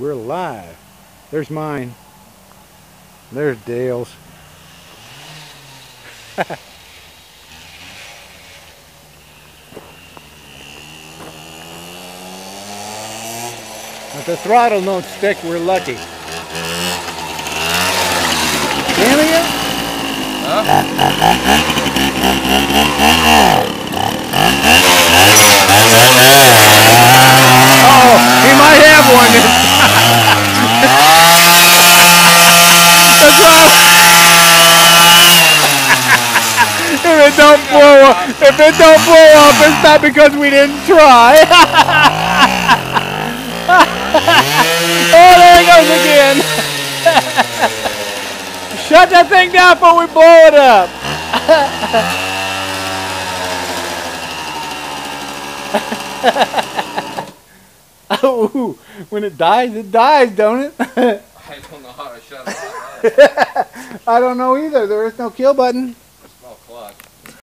We're live. There's mine. There's Dale's. if the throttle don't stick, we're lucky. Damn Oh, it don't blow up, if it don't blow up, it's not because we didn't try. oh, there it goes again. Shut that thing down before we blow it up. oh, when it dies, it dies, don't it? I don't know how to shut it off. I don't know either. There is no kill button.